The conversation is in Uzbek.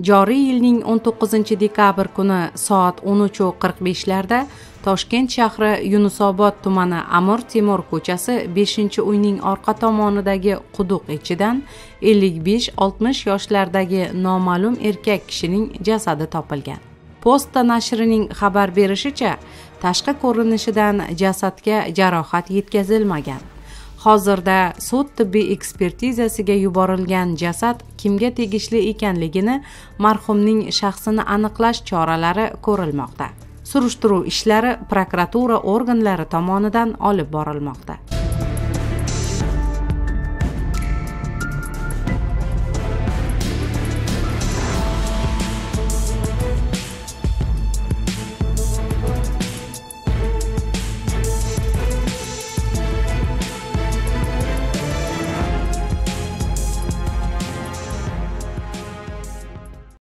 joriy yilning 19 dekabr kuni soat 13:45larda toshkent shahri yunusobod tumani amir temur ko'chasi 5 uyning orqa tomonidagi quduq ichidan 55-60 yoshlardagi noma'lum erkak kishining jasadi topilgan. Posta nashrining xabar berishicha tashqi ko'rinishidan jasadga jarohat yetkazilmagan. Hozirda sud tibbiy ekspertizasiga yuborilgan jasad kimga tegishli ekanligini marhumning shaxsini aniqlash choralari ko'rilmoqda. Surishtiruv ishlari prokuratura organlari tomonidan olib borilmoqda.